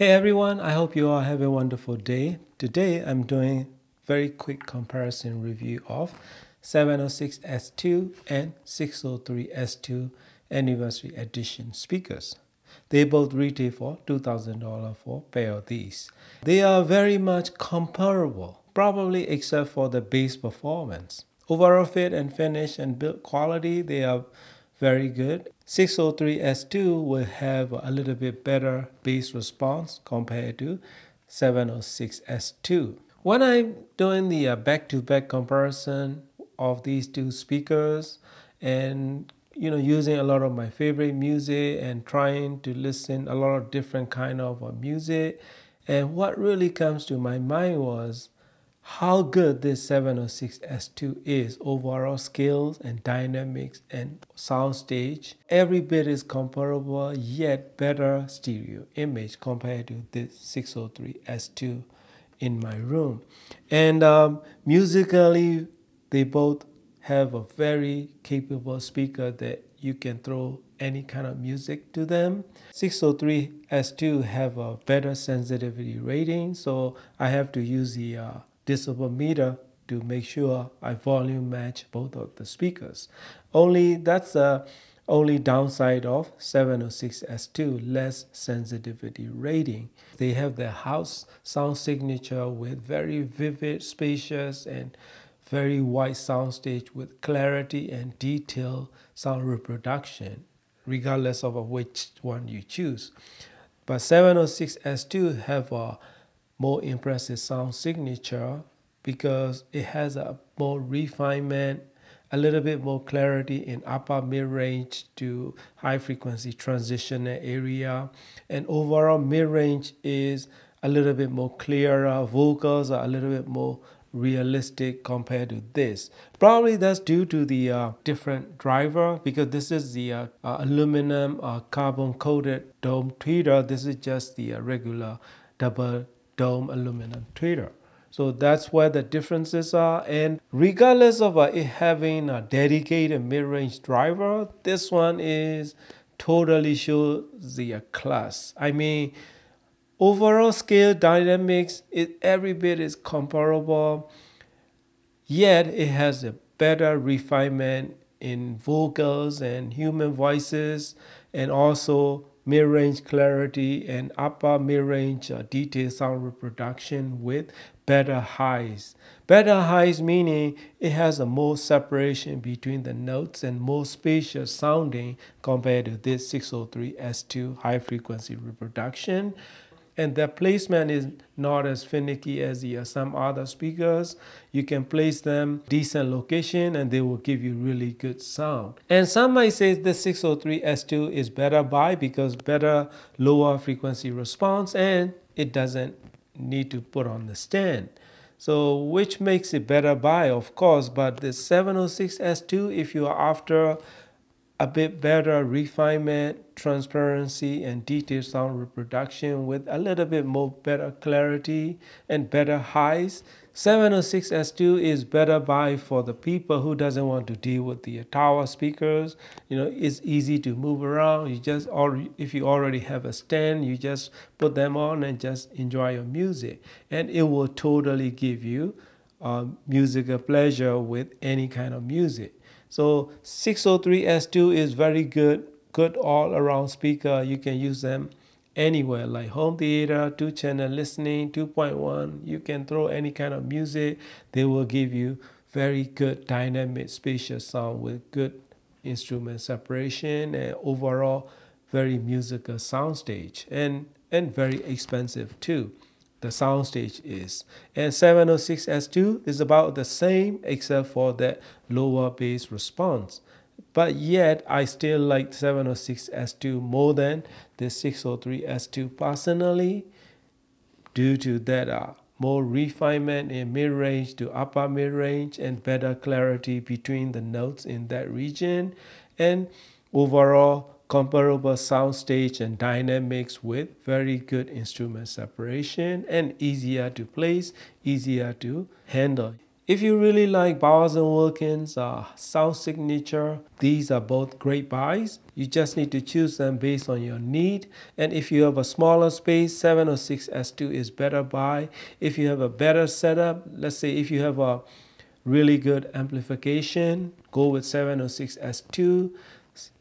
Hey everyone, I hope you all have a wonderful day. Today I'm doing very quick comparison review of 706S2 and 603S2 Anniversary Edition speakers. They both retail for $2,000 for pair of these. They are very much comparable, probably except for the bass performance. Overall fit and finish and build quality, they are very good. 603S2 will have a little bit better bass response compared to 706S2. When I'm doing the back-to-back -back comparison of these two speakers and you know using a lot of my favorite music and trying to listen a lot of different kind of uh, music and what really comes to my mind was how good this 706S2 is overall skills and dynamics and soundstage. Every bit is comparable yet better stereo image compared to this 603S2 in my room. And um, musically, they both have a very capable speaker that you can throw any kind of music to them. 603S2 have a better sensitivity rating, so I have to use the uh, decibel meter to make sure I volume match both of the speakers. Only that's the only downside of 706S2, less sensitivity rating. They have their house sound signature with very vivid, spacious, and very wide soundstage with clarity and detailed sound reproduction, regardless of which one you choose. But 706S2 have a more impressive sound signature because it has a more refinement, a little bit more clarity in upper mid-range to high frequency transitional area. And overall mid-range is a little bit more clearer. Vocals are a little bit more realistic compared to this. Probably that's due to the uh, different driver because this is the uh, uh, aluminum uh, carbon coated dome tweeter. This is just the uh, regular double dome aluminum tweeter. So that's where the differences are. And regardless of uh, it having a dedicated mid-range driver, this one is totally shows the uh, class. I mean, overall scale dynamics, it every bit is comparable. Yet it has a better refinement in vocals and human voices and also mid-range clarity and upper mid-range uh, detailed sound reproduction with better highs. Better highs meaning it has a more separation between the notes and more spacious sounding compared to this 603S2 high frequency reproduction and the placement is not as finicky as the, uh, some other speakers. You can place them decent location and they will give you really good sound. And some might say the 603S2 is better buy because better lower frequency response and it doesn't need to put on the stand. So which makes it better buy of course, but the 706S2 if you are after a bit better refinement, transparency, and detailed sound reproduction with a little bit more better clarity and better highs. 706S2 is better buy for the people who doesn't want to deal with the tower speakers. You know, it's easy to move around. You just, or if you already have a stand, you just put them on and just enjoy your music. And it will totally give you uh, musical pleasure with any kind of music. So 603S2 is very good, good all around speaker. You can use them anywhere like home theater, two channel listening, 2.1. You can throw any kind of music. They will give you very good dynamic spacious sound with good instrument separation and overall very musical soundstage and and very expensive too the soundstage is. And 706S2 is about the same except for that lower bass response. But yet, I still like 706S2 more than the 603S2 personally due to that uh, more refinement in mid-range to upper mid-range and better clarity between the notes in that region and overall comparable soundstage and dynamics with very good instrument separation and easier to place, easier to handle. If you really like Bowers & Wilkins uh, sound signature, these are both great buys. You just need to choose them based on your need. And if you have a smaller space, 706S2 is better buy. If you have a better setup, let's say if you have a really good amplification, go with 706S2.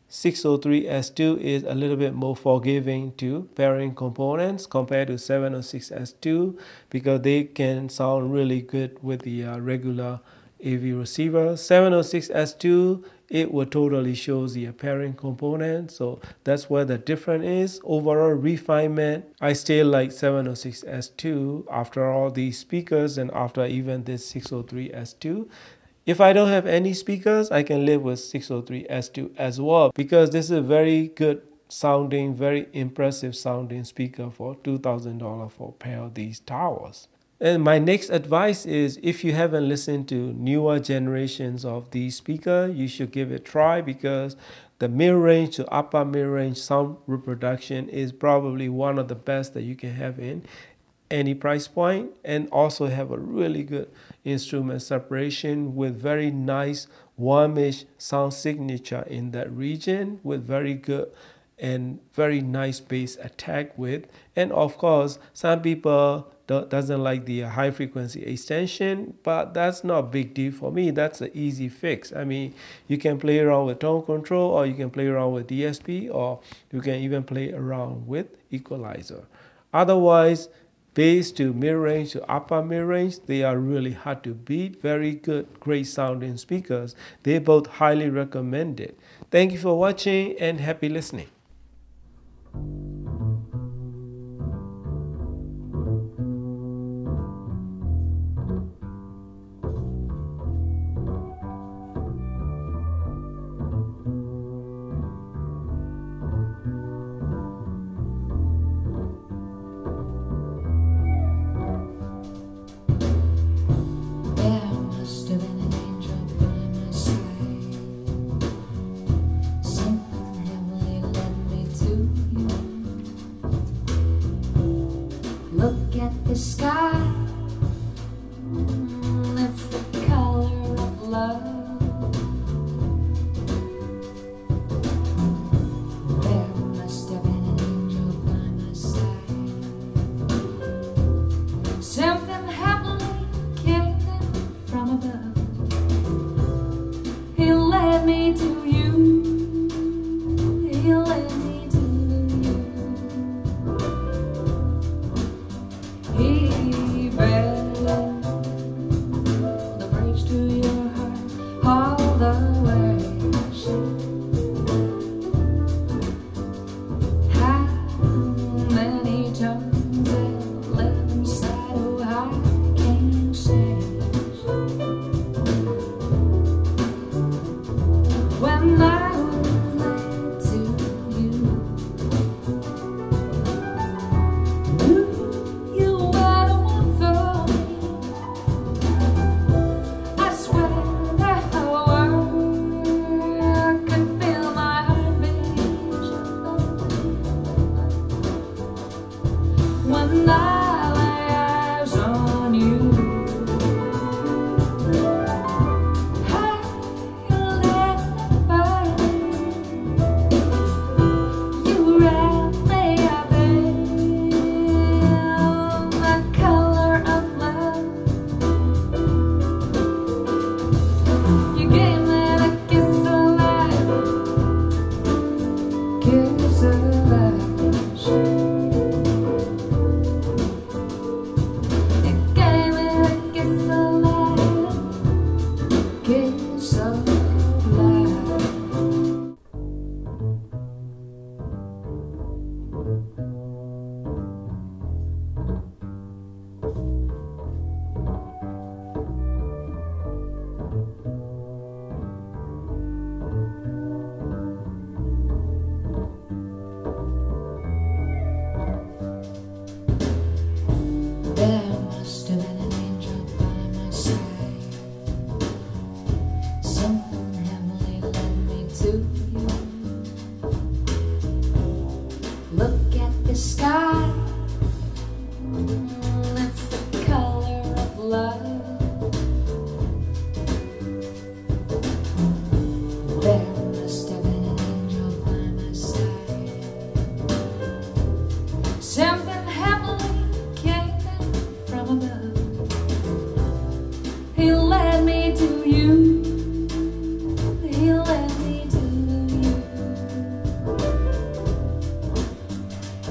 603S2 is a little bit more forgiving to pairing components compared to 706S2 because they can sound really good with the uh, regular AV receiver. 706S2 it will totally shows the pairing component so that's where the difference is overall refinement I still like 706S2 after all these speakers and after even this 603S2 if I don't have any speakers, I can live with 603S2 as well because this is a very good sounding, very impressive sounding speaker for $2,000 for a pair of these towers. And my next advice is if you haven't listened to newer generations of these speaker, you should give it a try because the mid-range to upper mid-range sound reproduction is probably one of the best that you can have in any price point and also have a really good instrument separation with very nice warmish sound signature in that region with very good and very nice bass attack with. And of course some people doesn't like the high frequency extension but that's not a big deal for me. That's an easy fix. I mean you can play around with tone control or you can play around with dsp or you can even play around with equalizer. Otherwise bass to mid-range to upper mid-range, they are really hard to beat. Very good, great sounding speakers. They both highly recommended. Thank you for watching and happy listening.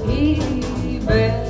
he.